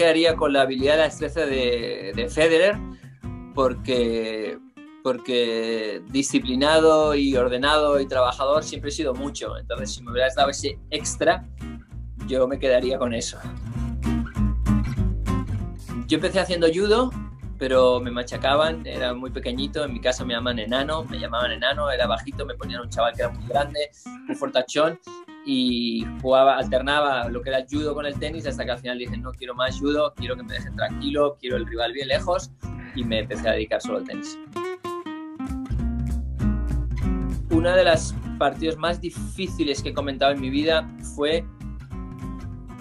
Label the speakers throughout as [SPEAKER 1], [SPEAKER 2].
[SPEAKER 1] quedaría con la habilidad y la destreza de, de Federer porque, porque disciplinado y ordenado y trabajador siempre he sido mucho. Entonces, si me hubieras dado ese extra, yo me quedaría con eso. Yo empecé haciendo judo, pero me machacaban, era muy pequeñito, en mi casa me llaman enano, me llamaban enano, era bajito, me ponían un chaval que era muy grande, un fortachón, y alternaba lo que era judo con el tenis hasta que al final dije, no quiero más judo, quiero que me dejen tranquilo, quiero el rival bien lejos y me empecé a dedicar solo al tenis. Una de las partidos más difíciles que he comentado en mi vida fue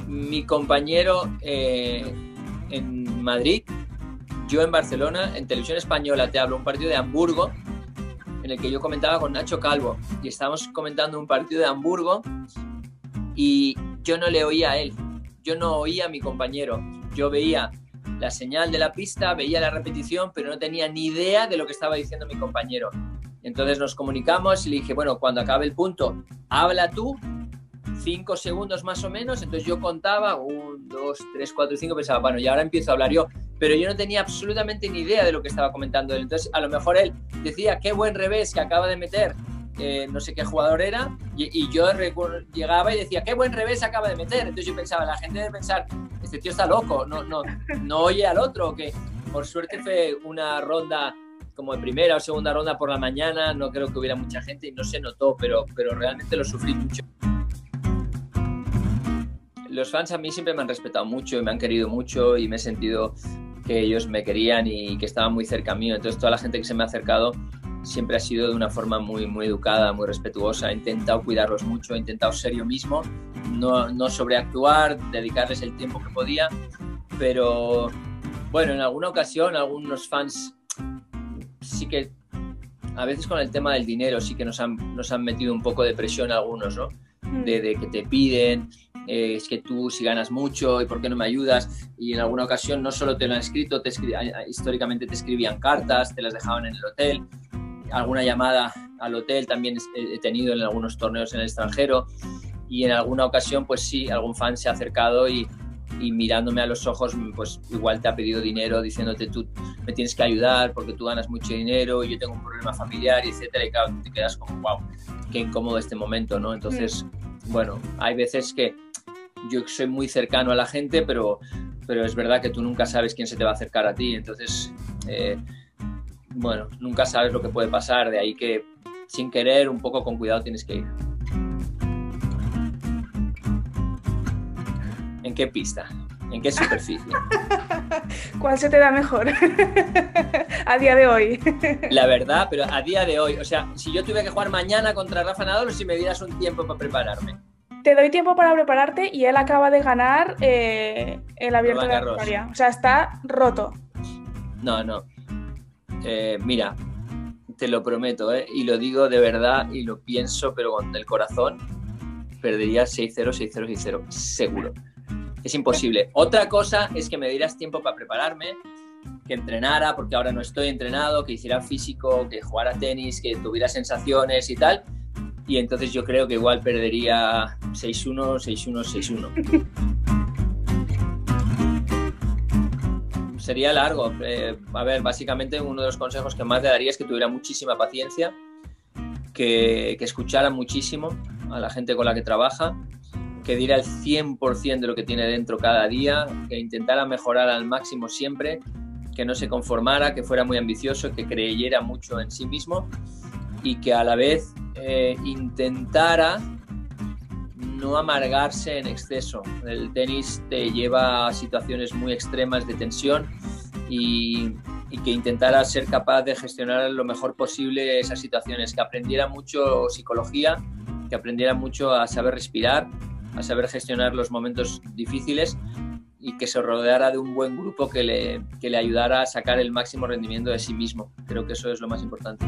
[SPEAKER 1] mi compañero eh, en Madrid, yo en Barcelona, en televisión española te hablo un partido de Hamburgo en el que yo comentaba con Nacho Calvo y estábamos comentando un partido de Hamburgo y yo no le oía a él, yo no oía a mi compañero, yo veía la señal de la pista, veía la repetición, pero no tenía ni idea de lo que estaba diciendo mi compañero. Entonces nos comunicamos y le dije, bueno, cuando acabe el punto, habla tú, cinco segundos más o menos, entonces yo contaba, un, dos, tres, cuatro, cinco, pensaba, bueno, y ahora empiezo a hablar yo, pero yo no tenía absolutamente ni idea de lo que estaba comentando él. Entonces, a lo mejor él decía, qué buen revés que acaba de meter, no sé qué jugador era, y, yo llegaba y decía, qué buen revés acaba de meter. Entonces yo pensaba, la gente debe pensar, este tío está loco, no, no, no oye al otro, que por suerte fue una ronda como de primera o segunda ronda por la mañana, no creo que hubiera mucha gente y no se notó, pero, pero realmente lo sufrí mucho. Los fans a mí siempre me han respetado mucho y me han querido mucho y me he sentido que ellos me querían y que estaban muy cerca mío. Entonces toda la gente que se me ha acercado siempre ha sido de una forma muy, muy educada, muy respetuosa. He intentado cuidarlos mucho, he intentado ser yo mismo, no, no sobreactuar, dedicarles el tiempo que podía, pero bueno, en alguna ocasión algunos fans sí que a veces con el tema del dinero sí que nos han, nos han metido un poco de presión algunos, ¿no? Mm. De, de que te piden, eh, es que tú si ganas mucho y por qué no me ayudas. Y en alguna ocasión no solo te lo han escrito, te históricamente te escribían cartas, te las dejaban en el hotel alguna llamada al hotel también he tenido en algunos torneos en el extranjero y en alguna ocasión pues sí, algún fan se ha acercado y, y mirándome a los ojos pues igual te ha pedido dinero diciéndote tú me tienes que ayudar porque tú ganas mucho dinero y yo tengo un problema familiar etcétera y claro, te quedas como wow, qué incómodo este momento, ¿no? Entonces, mm. bueno, hay veces que yo soy muy cercano a la gente, pero, pero es verdad que tú nunca sabes quién se te va a acercar a ti, entonces... Eh, bueno, nunca sabes lo que puede pasar, de ahí que sin querer, un poco con cuidado tienes que ir. ¿En qué pista? ¿En qué superficie?
[SPEAKER 2] ¿Cuál se te da mejor a día de hoy?
[SPEAKER 1] La verdad, pero a día de hoy, o sea, si yo tuviera que jugar mañana contra Rafa Nadal, si me dieras un tiempo para prepararme.
[SPEAKER 2] Te doy tiempo para prepararte y él acaba de ganar eh, el abierto de Australia. O sea, está roto.
[SPEAKER 1] No, no. Eh, mira, te lo prometo, eh, y lo digo de verdad y lo pienso, pero con el corazón, perdería 6-0, 6-0, 6-0, seguro. Es imposible. Otra cosa es que me dieras tiempo para prepararme, que entrenara, porque ahora no estoy entrenado, que hiciera físico, que jugara tenis, que tuviera sensaciones y tal. Y entonces yo creo que igual perdería 6-1, 6-1, 6-1. Sería largo. Eh, a ver, básicamente uno de los consejos que más le daría es que tuviera muchísima paciencia, que, que escuchara muchísimo a la gente con la que trabaja, que diera el 100% de lo que tiene dentro cada día, que intentara mejorar al máximo siempre, que no se conformara, que fuera muy ambicioso, que creyera mucho en sí mismo y que a la vez eh, intentara no amargarse en exceso. El tenis te lleva a situaciones muy extremas de tensión y, que intentara ser capaz de gestionar lo mejor posible esas situaciones, que aprendiera mucho psicología, que aprendiera mucho a saber respirar, a saber gestionar los momentos difíciles y que se rodeara de un buen grupo que le, que le ayudara a sacar el máximo rendimiento de sí mismo. Creo que eso es lo más importante.